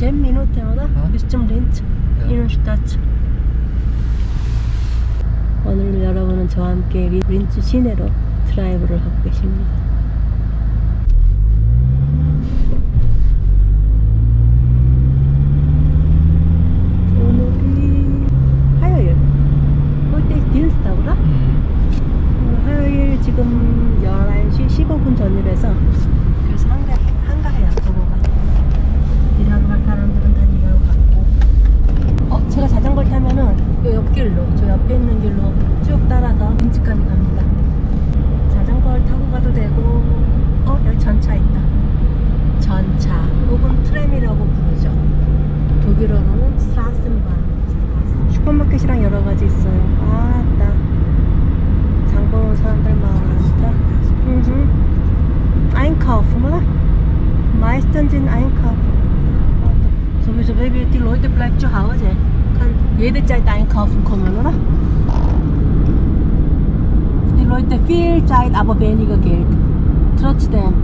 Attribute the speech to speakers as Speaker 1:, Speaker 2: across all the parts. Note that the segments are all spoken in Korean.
Speaker 1: 10 Minuten, oder? Ja. Bis zum Linz, ja. Innenstadt. 오늘 여러분은 저와 함께 린츠 시내로 드라이브를 하고 계십니다. 슈퍼마켓이랑 여러 가지 있어요. 아따. 장보러 온 사람들 많다. Einkaufen, oder? Meistens in Einkaufen. Sowieso, Baby, die Leute bleiben zu Hause. Kann jederzeit einkaufen kommen, oder? Die Leute viel Zeit, aber weniger Geld. Trotzdem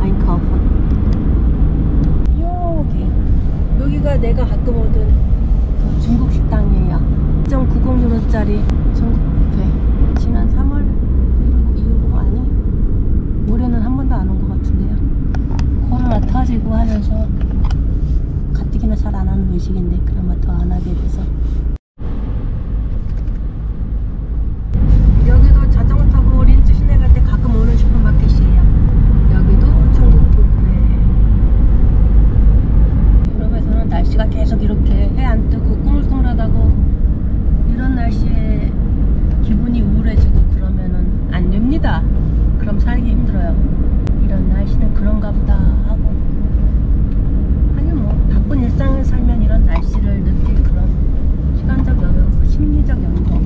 Speaker 1: einkaufen. 여기. 여기가 내가 가끔 오던 중국 식당. 1.90유로짜리 전국 뷔페. 지난 3월 이후로 아니 올해는 한 번도 안 온 것 같은데요. 코로나 터지고 하면서 가뜩이나 잘 안 하는 의식인데 그나마 더 안 하게 돼서. 심리적 연구.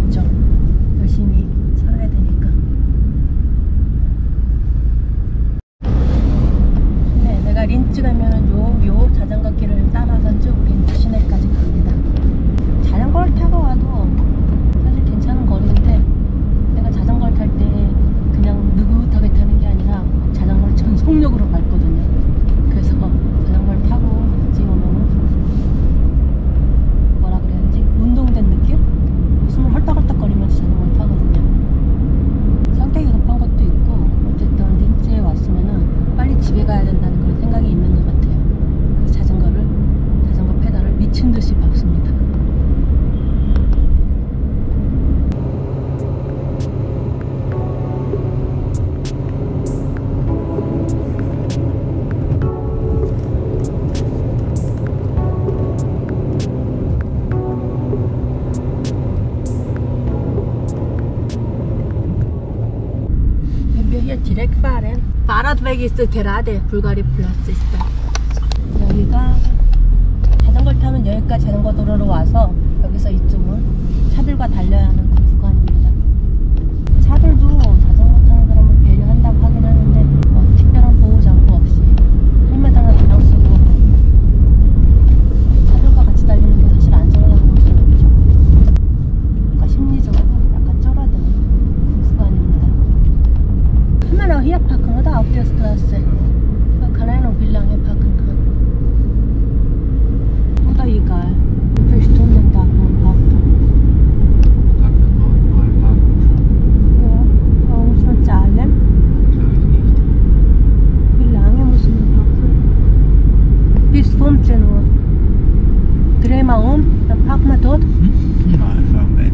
Speaker 1: 플라스베기스 게라데 네, 불가리 플라스 있어 여기가 15 Uhr. Dreh mal um, dann packen wir dort.
Speaker 2: Hm, einfach im Bett.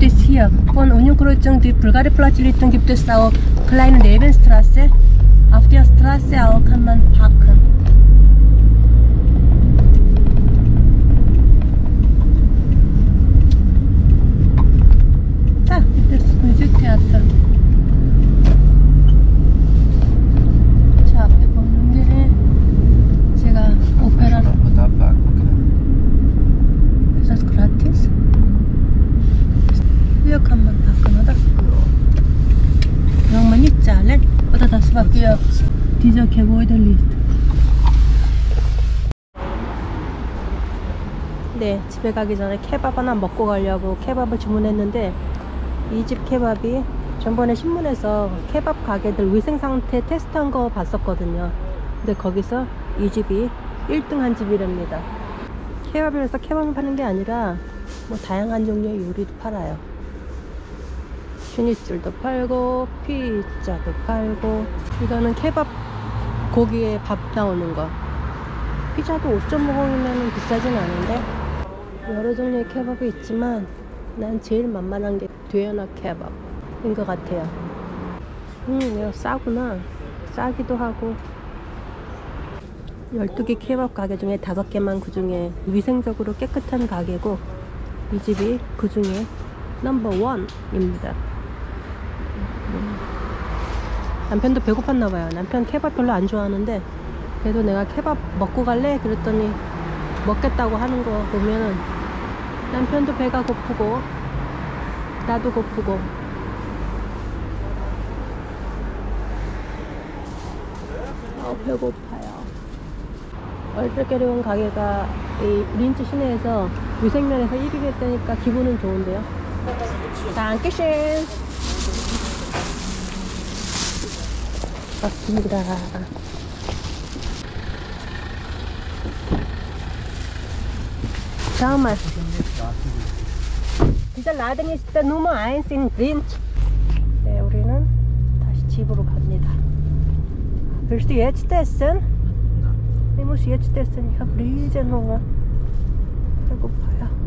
Speaker 1: Das hier, von Unionkreuzung, die Bulgariplatz Richtung gibt es auch kleine Nebenstraße. Auf der Straße auch kann man parken. Da gibt es Zahlen oder das, was wir 네, 집에 가기 전에 케밥 하나 먹고 가려고 케밥을 주문했는데 이 집 케밥이 전번에 신문에서 케밥 가게들 위생 상태 테스트한 거 봤었거든요. 근데 거기서 이 집이 1등 한 집이랍니다. 케밥이라서 케밥을 파는 게 아니라 뭐 다양한 종류의 요리도 팔아요. 슈니틀도 팔고 피자도 팔고 이거는 케밥 고기에 밥 나오는 거. 피자도 5.50이면 비싸진 않은데 여러 종류의 케밥이 있지만 난 제일 만만한 게 되어나 케밥인 것 같아요. 음, 이거 싸구나. 싸기도 하고 12개 케밥 가게 중에 5개만 그 중에 위생적으로 깨끗한 가게고 이 집이 그 중에 넘버 원입니다. 남편도 배고팠나 봐요. 남편 케밥 별로 안 좋아하는데 그래도 내가 케밥 먹고 갈래? 그랬더니 먹겠다고 하는 거 보면은 남편도 배가 고프고 나도 고프고 아 배고파요. 얼떨결에 온 가게가 이 린츠 시내에서 위생면에서 1위를 했다니까 기분은 좋은데요. dankeschön. Dieser Laden ist der Nummer 1 in Linz. 네, 우리는 다시 집으로 갑니다. Muss jetzt essen. Ich habe riesen Hunger. 배고파요.